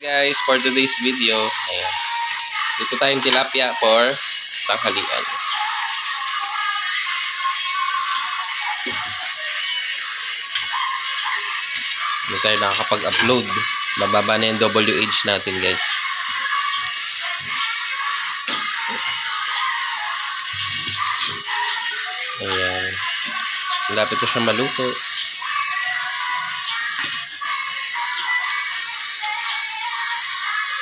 guys for today's video. Ayan. Dito tayong tilapia for tanghalian. Hindi tayo nakakapag-upload. Mababa na yung WH natin guys. Ayan. Lapit na siya maluto.